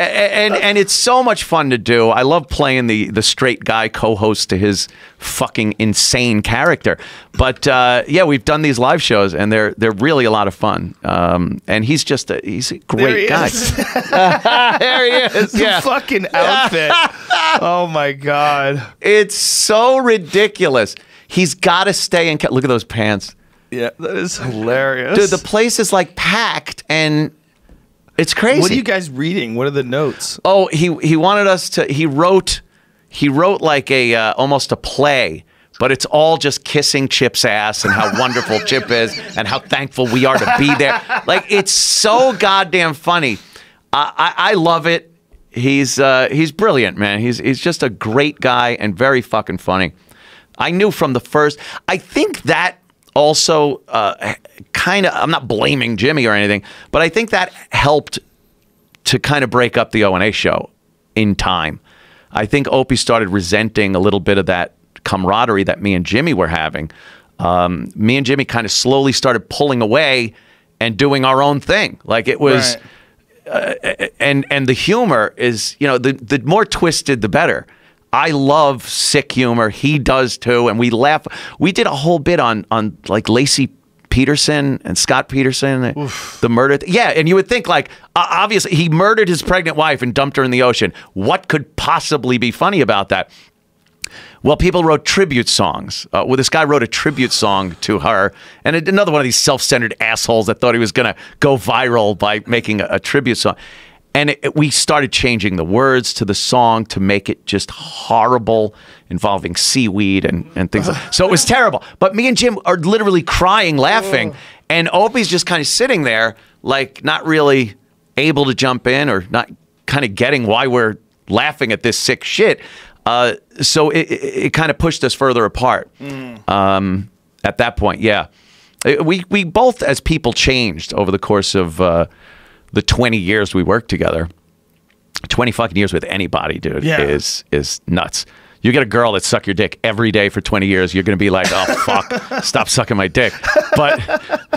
and and it's so much fun to do. I love playing the the straight guy co-host to his fucking insane character. But uh, yeah, we've done these live shows, and they're they're really a lot of fun. Um, and he's just a he's a great he guy. there he is. The Yeah. fucking outfit. oh my god. It's so ridiculous. He's got to stay in. Look at those pants, Yeah, that is hilarious. dude. The place is like packed, and it's crazy. what are you guys reading? What are the notes? Oh, he he wanted us to. He wrote he wrote like a uh, almost a play, but it's all just kissing Chip's ass and how wonderful Chip is and how thankful we are to be there. Like it's so goddamn funny. I I, I love it. He's uh, he's brilliant, man. He's he's just a great guy and very fucking funny. I knew from the first. I think that also uh, kind of. I'm not blaming Jimmy or anything, but I think that helped to kind of break up the O and A show in time. I think Opie started resenting a little bit of that camaraderie that me and Jimmy were having. Um, me and Jimmy kind of slowly started pulling away and doing our own thing. Like it was, Right. and and the humor is, you know, the the more twisted, the better. I love sick humor. He does too, and we laugh. We did a whole bit on on like Laci Peterson and Scott Peterson, the murder. yeah, and you would think like uh, obviously he murdered his pregnant wife and dumped her in the ocean. What could possibly be funny about that? Well, people wrote tribute songs. Uh, well, this guy wrote a tribute song to her, and it- another one of these self-centered assholes that thought he was going to go viral by making a, a tribute song. And it, it- we started changing the words to the song to make it just horrible, involving seaweed and, and things. like So it was terrible. But me and Jim are literally crying, laughing, and Opie's just kind of sitting there, like not really able to jump in or not kind of getting why we're laughing at this sick shit. Uh, so it, it, kind of pushed us further apart. Um, at that point, yeah, Uh, we we both as people changed over the course of uh, the twenty years we worked together. Twenty fucking years with anybody, dude, Yeah. is is nuts. You get a girl that suck your dick every day for 20 years, you're going to be like, oh, fuck, stop sucking my dick. But,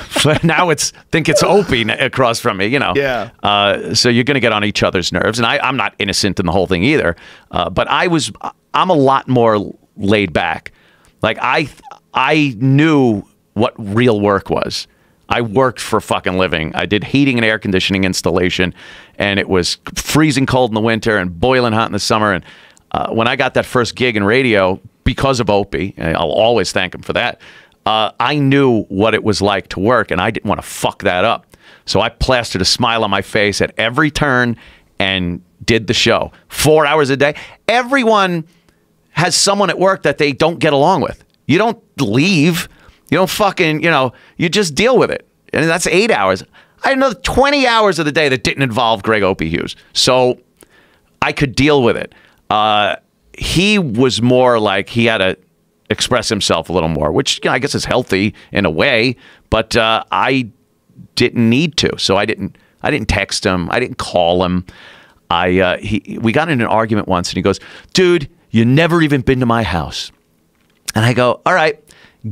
but now it's, think it's Opie across from me, you know? Yeah. Uh, so you're going to get on each other's nerves. And I, I'm not innocent in the whole thing either. Uh, but I was, I'm a lot more laid back. Like I, I knew what real work was. I worked for fucking living. I did heating and air conditioning installation, and it was freezing cold in the winter and boiling hot in the summer. And uh, when I got that first gig in radio, because of Opie, I'll always thank him for that. Uh, I knew what it was like to work, and I didn't want to fuck that up. So I plastered a smile on my face at every turn and did the show four hours a day. Everyone has someone at work that they don't get along with. You don't leave. You don't fucking, you know, you just deal with it. And that's eight hours. I had another 20 hours of the day that didn't involve Greg Opie Hughes. So I could deal with it. Uh, he was more like he had to express himself a little more, which you know, I guess is healthy in a way, but uh, I didn't need to. So I didn't I didn't text him. I didn't call him. I uh, he we got in an argument once and he goes, "Dude, you never even been to my house." And I go, "All right,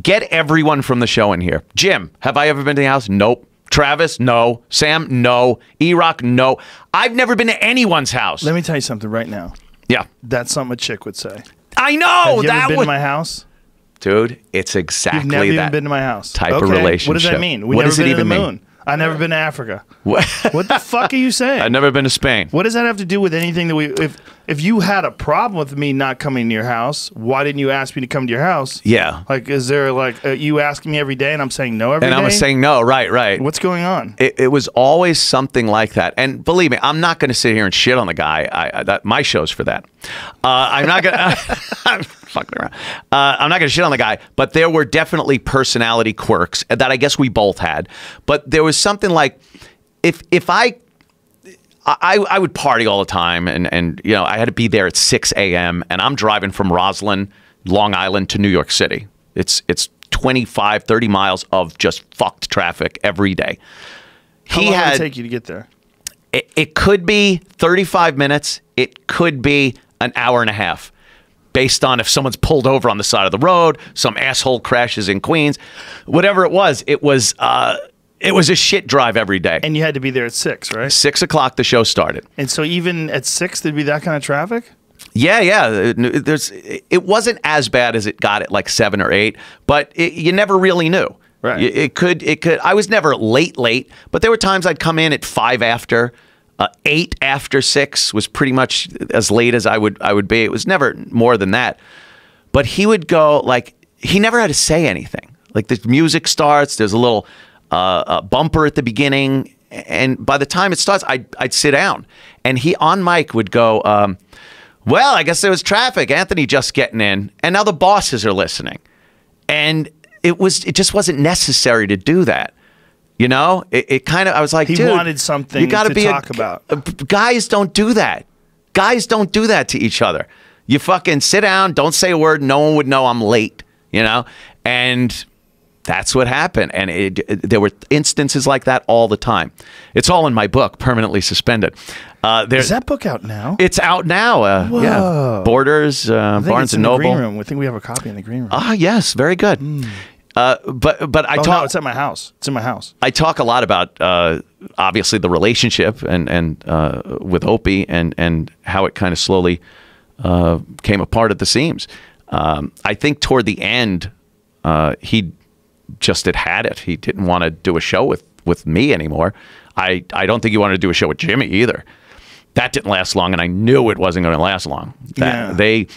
get everyone from the show in here. Jim, have I ever been to the house? Nope. Travis, no. Sam, no. E-Rock, no. I've never been to anyone's house. Let me tell you something right now. yeah. That's something a chick would say. I know Have you that ever been was to my house? Dude, it's exactly You've never even that. been to my house. type of okay. What does that mean? We What never does it been to even mean? moon. I've never been to Africa. What- What the fuck are you saying? I've never been to Spain. What does that have to do with anything that we? If if you had a problem with me not coming to your house, why didn't you ask me to come to your house? Yeah. Like, is there like uh, you asking me every day and I'm saying no every day? And I was saying no, right, right. what's going on? it, it was always something like that. And believe me, I'm not going to sit here and shit on the guy. I, I that my show's for that. Uh, I'm not going to. I'm fucking around. Uh, I'm not going to shit on the guy. But there were definitely personality quirks that I guess we both had. But there was something like if if I. I, I would party all the time and, and you know I had to be there at 6 a.m. and I'm driving from Roslyn, Long Island to New York City. It's it's 25, 30 miles of just fucked traffic every day. How he long did it take you to get there? it, it could be 35 minutes it could be an hour and a half based on if someone's pulled over on the side of the road some asshole crashes in queens whatever it was it was uh It was a shit drive every day. And you had to be there at six, right? Six o'clock, the show started. And so even at six, there'd be that kind of traffic. Yeah, yeah. There's. It wasn't as bad as it got at like seven or eight, but it, you never really knew. Right. It could. It could. I was never late, late, but there were times I'd come in at five after. Uh, eight after six was pretty much as late as I would I would be. It was never more than that. But he would go like he never had to say anything. Like the music starts, there's a little uh, uh, bumper at the beginning, and by the time it starts, I'd, I'd sit down, and he on mic would go, um, "Well, I guess there was traffic. Anthony just getting in, and now the bosses are listening." And it was it just wasn't necessary to do that. You know, it, it kind of I was like, He dude, wanted something you gotta to be a- talk about. uh, guys don't do that. Guys don't do that to each other. You fucking sit down, don't say a word. No one would know I'm late. You know, and that's what happened. And it, it- there were instances like that all the time. It's all in my book, permanently suspended. Uh, there's Is that book out now? it's out now. Uh, yeah, Borders, uh, Barnes and the green Noble. room. We think we have a copy in the green room. Ah, yes, very good. Uh, but but I oh talk. no, it's at my house. It's in my house. I talk a lot about uh, obviously the relationship and and uh, with Opie and and how it kind of slowly uh, came apart at the seams. Um, I think toward the end, uh, he just had had it. He didn't want to do a show with with me anymore. I I don't think he wanted to do a show with Jimmy either. That didn't last long, and I knew it wasn't going to last long. That Yeah. they.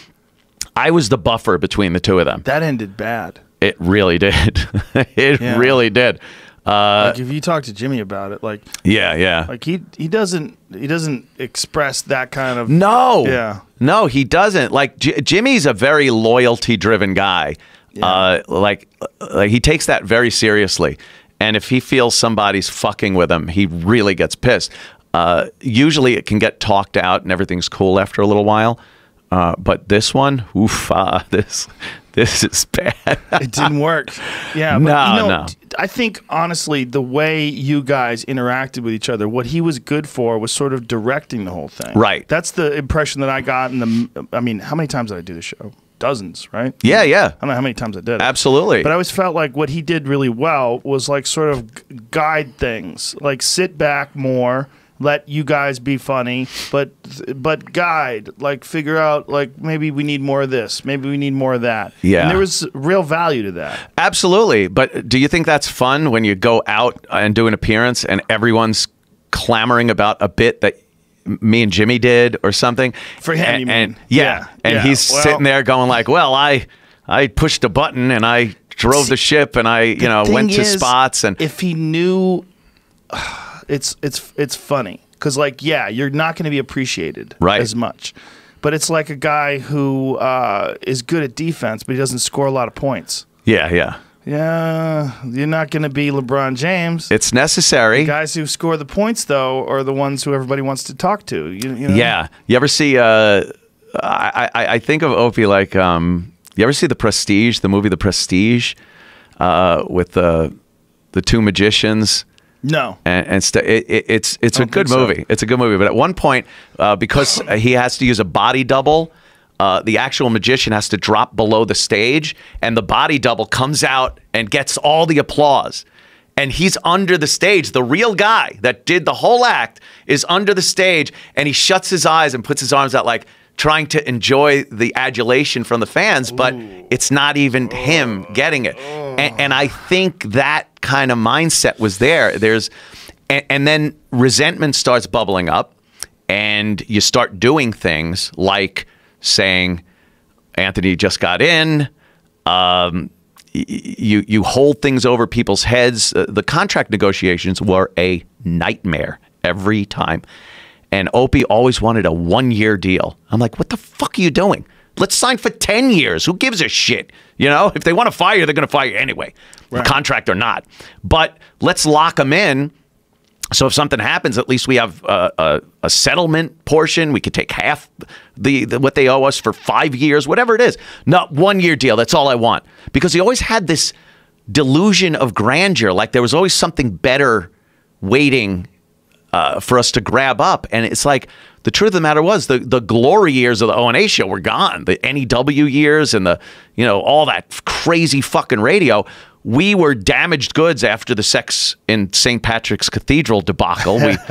I was the buffer between the two of them. That ended bad. It really did. it Yeah. really did. Uh, like if you talk to Jimmy about it, like yeah, yeah. like he he doesn't he doesn't express that kind of No. Yeah. No, he doesn't. Like J- Jimmy's a very loyalty driven guy. Uh, like, like he takes that very seriously. And if he feels somebody's fucking with him, he really gets pissed. Uh, usually it can get talked out and everything's cool after a little while. Uh, but this one, oof, uh, this this is bad. it didn't work. Yeah, but No, you know, no. I think honestly, the way you guys interacted with each other, what he was good for was sort of directing the whole thing. Right. That's the impression that I got. In the, I mean, how many times did I do the show? Dozens, right? yeah, yeah. I don't know how many times I did. it. Absolutely. But I always felt like what he did really well was like sort of guide things, like sit back more, let you guys be funny, but but guide, like figure out like maybe we need more of this, maybe we need more of that. Yeah. and there was real value to that. Absolutely. But do you think that's fun when you go out and do an appearance and everyone's clamoring about a bit that me and Jimmy did or something? For him, and, you mean? and- yeah, Yeah, and yeah. he's Well- sitting there going like, "Well, I I pushed a button and I drove the ship and I you know went to is, spots and if he knew, it's it's it's funny because like yeah, you're not going to be appreciated Right. as much. But it's like a guy who uh, is good at defense, but he doesn't score a lot of points. yeah, yeah. Yeah, you're not going to be LeBron James. It's necessary. Guys who score the points, though, are the ones who everybody wants to talk to. You, you know? Yeah. You ever see? Uh, I, I I think of Opie like um. You ever see the Prestige, the movie The Prestige, uh, with the the two magicians? No. and, and st- it, it, it's it's a good think so. movie. It's a good movie. But at one point, uh, because he has to use a body double, uh, the actual magician has to drop below the stage, and the body double comes out and gets all the applause. And he's under the stage. The real guy that did the whole act is under the stage, and he shuts his eyes and puts his arms out like trying to enjoy the adulation from the fans, but it's not even him getting it. And, and I think that kind of mindset was there. There's, and, and then resentment starts bubbling up, and you start doing things like saying, Anthony just got in. Um, you you hold things over people's heads. Uh, the contract negotiations were a nightmare every time, and Opie always wanted a one year deal. I'm like, what the fuck are you doing? Let's sign for ten years. Who gives a shit? You know, if they want to fire you, they're going to fire you anyway, contract or not. But let's lock them in. So if something happens, at least we have a, a, a settlement portion. We could take half the, the what they owe us for five years, whatever it is. Not one year deal. That's all I want because he always had this delusion of grandeur, like there was always something better waiting uh, for us to grab up. And it's like the truth of the matter was the the glory years of the O and A show were gone. The NEW years and the you know all that crazy fucking radio. We were damaged goods after the sex in St. Patrick's Cathedral debacle. We